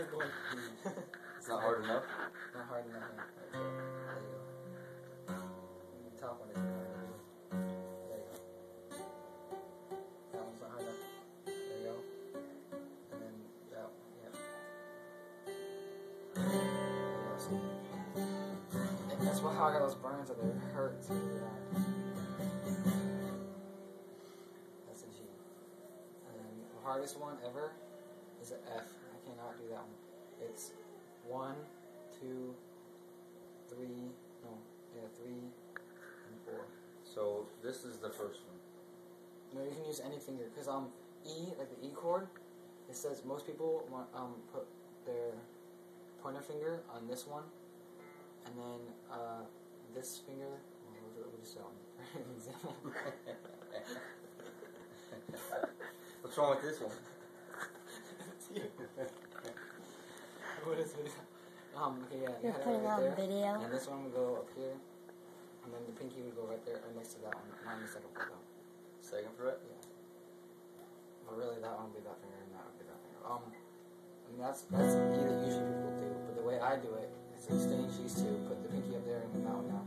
It's going. It's not hard enough. Not hard enough. There you go. The top one is hard enough. There you go. That one's not hard enough. There you go. And then that one, yeah. There. And that's what how I got those burns that they hurt too. Yeah. That's a G. And the hardest one ever is an F. I that one. It's one, two, three, no, yeah, three, and four. So this is the first one. No, you can use any finger because um E like the E chord, it says most people want um put their pointer finger on this one, and then uh this finger. Well, just for example. What's wrong with this one? what is it? Um okay yeah, you You're putting right on there. video. And this one would go up here, and then the pinky would go right there, or next to that one. Not in the second foot though. Second fret. Yeah. But really, that one would be that finger, and that would be that finger. Um, and that's that's that usually people do. But the way I do it is exchange these two, put the pinky up there, and then that one down.